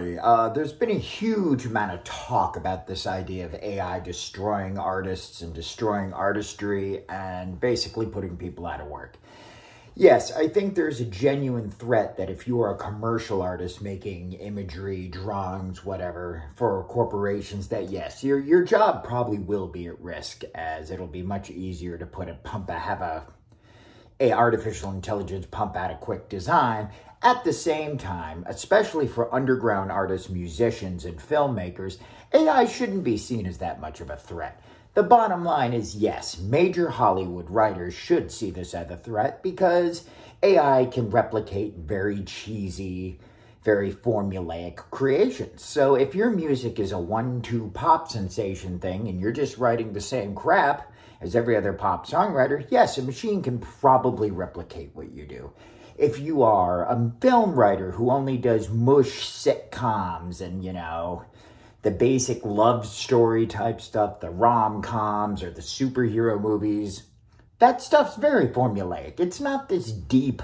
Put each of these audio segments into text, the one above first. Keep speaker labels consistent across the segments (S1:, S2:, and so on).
S1: everybody. Uh, there's been a huge amount of talk about this idea of AI destroying artists and destroying artistry and basically putting people out of work. Yes, I think there's a genuine threat that if you are a commercial artist making imagery, drawings, whatever, for corporations, that yes, your your job probably will be at risk as it'll be much easier to put a pump, have a a artificial intelligence pump out a quick design. At the same time, especially for underground artists, musicians, and filmmakers, AI shouldn't be seen as that much of a threat. The bottom line is yes, major Hollywood writers should see this as a threat because AI can replicate very cheesy, very formulaic creations. So if your music is a one-two pop sensation thing and you're just writing the same crap, as every other pop songwriter, yes, a machine can probably replicate what you do. If you are a film writer who only does mush sitcoms and, you know, the basic love story type stuff, the rom-coms or the superhero movies, that stuff's very formulaic. It's not this deep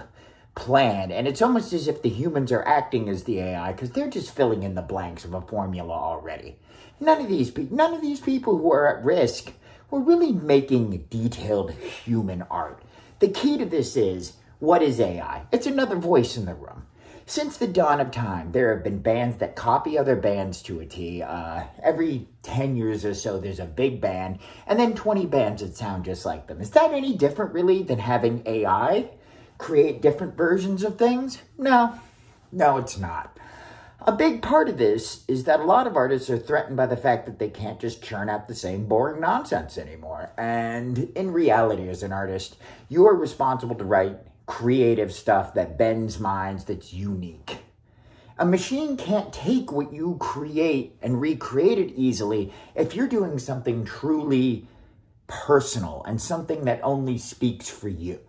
S1: plan, and it's almost as if the humans are acting as the AI because they're just filling in the blanks of a formula already. None of these none of these people who are at risk we're really making detailed human art. The key to this is, what is AI? It's another voice in the room. Since the dawn of time, there have been bands that copy other bands to a T. Uh, every 10 years or so, there's a big band, and then 20 bands that sound just like them. Is that any different, really, than having AI create different versions of things? No, no, it's not. A big part of this is that a lot of artists are threatened by the fact that they can't just churn out the same boring nonsense anymore. And in reality, as an artist, you are responsible to write creative stuff that bends minds, that's unique. A machine can't take what you create and recreate it easily if you're doing something truly personal and something that only speaks for you.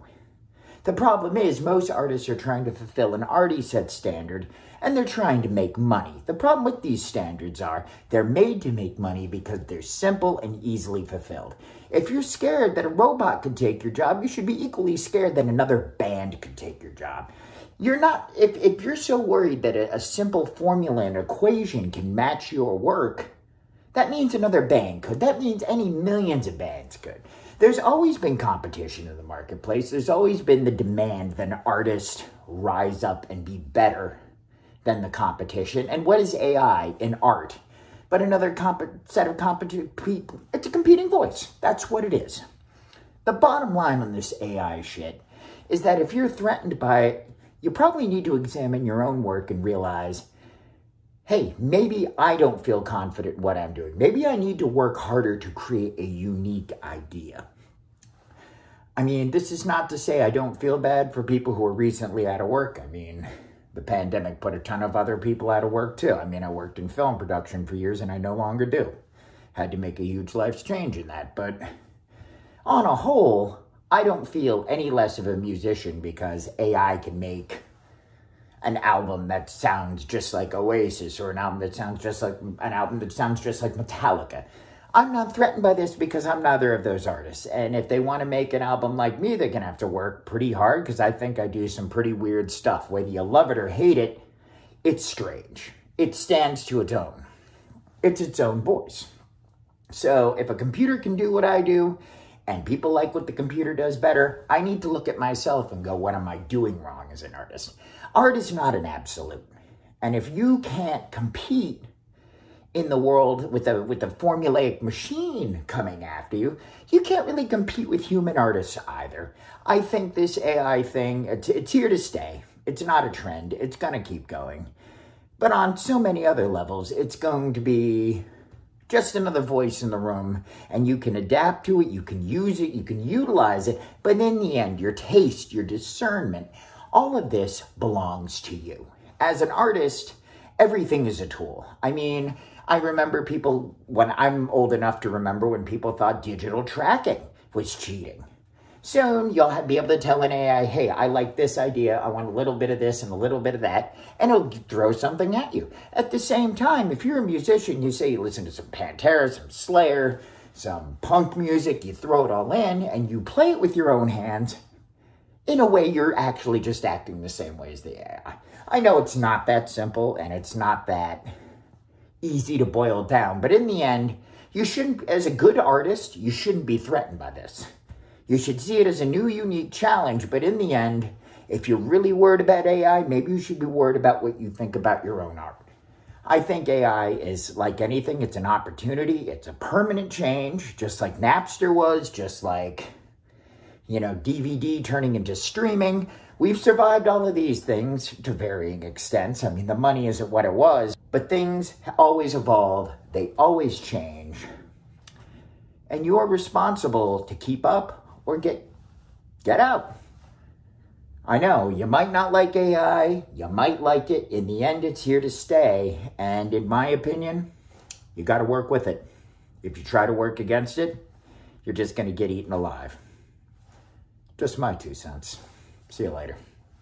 S1: The problem is most artists are trying to fulfill an already set standard and they're trying to make money. The problem with these standards are they're made to make money because they're simple and easily fulfilled. If you're scared that a robot could take your job, you should be equally scared that another band could take your job. You're not, if, if you're so worried that a, a simple formula and equation can match your work, that means another band could. That means any millions of bands could. There's always been competition in the marketplace. There's always been the demand that an artist rise up and be better than the competition. And what is AI in art? But another set of competent people. It's a competing voice. That's what it is. The bottom line on this AI shit is that if you're threatened by it, you probably need to examine your own work and realize hey, maybe I don't feel confident what I'm doing. Maybe I need to work harder to create a unique idea. I mean, this is not to say I don't feel bad for people who are recently out of work. I mean, the pandemic put a ton of other people out of work too. I mean, I worked in film production for years and I no longer do. Had to make a huge life change in that. But on a whole, I don't feel any less of a musician because AI can make an album that sounds just like Oasis or an album that sounds just like an album that sounds just like Metallica. I'm not threatened by this because I'm neither of those artists. And if they want to make an album like me, they're going to have to work pretty hard because I think I do some pretty weird stuff. Whether you love it or hate it, it's strange. It stands to its own. It's its own voice. So if a computer can do what I do, and people like what the computer does better, I need to look at myself and go, what am I doing wrong as an artist? Art is not an absolute. And if you can't compete in the world with a with a formulaic machine coming after you, you can't really compete with human artists either. I think this AI thing, it's, it's here to stay. It's not a trend. It's going to keep going. But on so many other levels, it's going to be just another voice in the room, and you can adapt to it, you can use it, you can utilize it, but in the end, your taste, your discernment, all of this belongs to you. As an artist, everything is a tool. I mean, I remember people, when I'm old enough to remember when people thought digital tracking was cheating. Soon you'll be able to tell an AI, hey, I like this idea. I want a little bit of this and a little bit of that. And it'll throw something at you. At the same time, if you're a musician, you say you listen to some Pantera, some Slayer, some punk music, you throw it all in and you play it with your own hands. in a way, you're actually just acting the same way as the AI. I know it's not that simple and it's not that easy to boil down, but in the end, you shouldn't, as a good artist, you shouldn't be threatened by this. You should see it as a new, unique challenge, but in the end, if you're really worried about AI, maybe you should be worried about what you think about your own art. I think AI is like anything, it's an opportunity, it's a permanent change, just like Napster was, just like, you know, DVD turning into streaming. We've survived all of these things to varying extents. I mean, the money isn't what it was, but things always evolve, they always change. And you're responsible to keep up or get get out. I know, you might not like AI, you might like it. In the end, it's here to stay. And in my opinion, you got to work with it. If you try to work against it, you're just going to get eaten alive. Just my two cents. See you later.